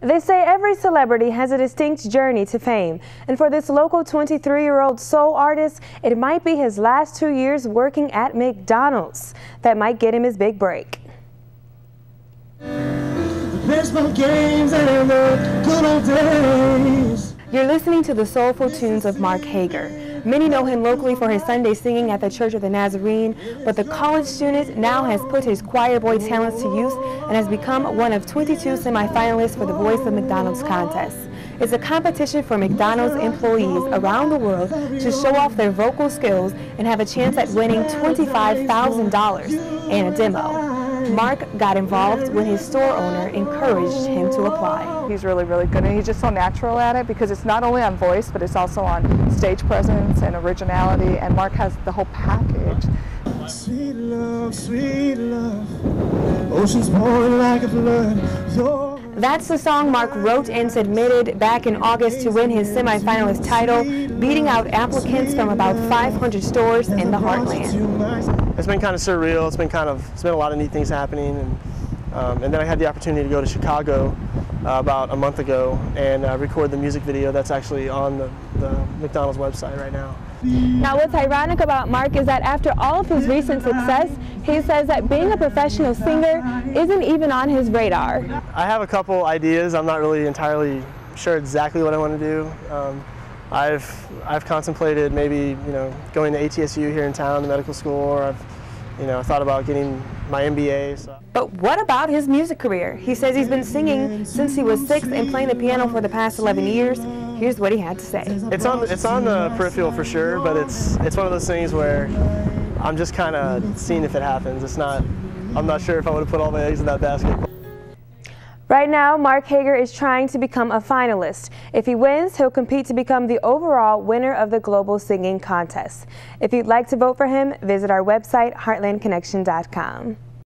They say every celebrity has a distinct journey to fame, and for this local 23-year-old soul artist, it might be his last two years working at McDonald's that might get him his big break. You're listening to the soulful tunes of Mark Hager. Many know him locally for his Sunday singing at the Church of the Nazarene, but the college student now has put his choir boy talents to use and has become one of 22 semifinalists for the Voice of McDonald's contest. It's a competition for McDonald's employees around the world to show off their vocal skills and have a chance at winning $25,000 and a demo. Mark got involved when his store owner encouraged him to apply. He's really, really good, and he's just so natural at it because it's not only on voice, but it's also on stage presence and originality, and Mark has the whole package. Sweet love, sweet love, oceans pouring like a flood. That's the song Mark wrote and submitted back in August to win his semifinalist title, beating out applicants from about 500 stores in the heartland. It's been kind of surreal. It's been kind of, it's been a lot of neat things happening. And, um, and then I had the opportunity to go to Chicago about a month ago and uh, record the music video that's actually on the, the McDonald's website right now. Now what's ironic about Mark is that after all of his recent success, he says that being a professional singer isn't even on his radar. I have a couple ideas. I'm not really entirely sure exactly what I want to do. Um, I've, I've contemplated maybe you know, going to ATSU here in town, the medical school, or I've you know, thought about getting my MBA. So. But what about his music career? He says he's been singing since he was six and playing the piano for the past 11 years. Here's what he had to say. It's on, it's on the peripheral for sure, but it's, it's one of those things where I'm just kind of seeing if it happens. It's not, I'm not sure if I would have put all my eggs in that basket. Right now, Mark Hager is trying to become a finalist. If he wins, he'll compete to become the overall winner of the Global Singing Contest. If you'd like to vote for him, visit our website, heartlandconnection.com.